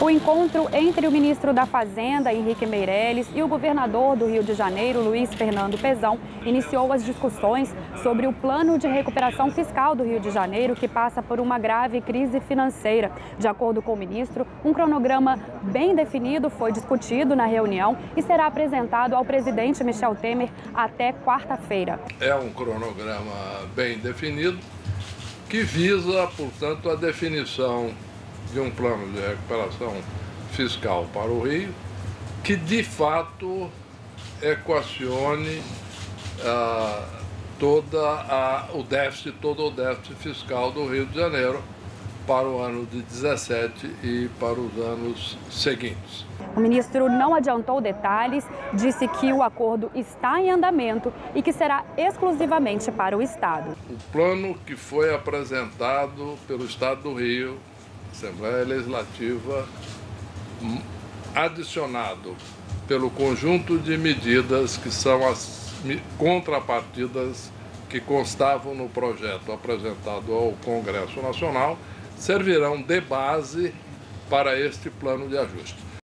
O encontro entre o ministro da Fazenda, Henrique Meirelles, e o governador do Rio de Janeiro, Luiz Fernando Pezão, iniciou as discussões sobre o plano de recuperação fiscal do Rio de Janeiro, que passa por uma grave crise financeira. De acordo com o ministro, um cronograma bem definido foi discutido na reunião e será apresentado ao presidente Michel Temer até quarta-feira. É um cronograma bem definido que visa, portanto, a definição de um plano de recuperação fiscal para o Rio, que de fato equacione ah, toda a, o déficit, todo o déficit fiscal do Rio de Janeiro para o ano de 17 e para os anos seguintes. O ministro não adiantou detalhes, disse que o acordo está em andamento e que será exclusivamente para o Estado. O plano que foi apresentado pelo Estado do Rio Assembleia Legislativa adicionado pelo conjunto de medidas que são as contrapartidas que constavam no projeto apresentado ao Congresso Nacional, servirão de base para este plano de ajuste.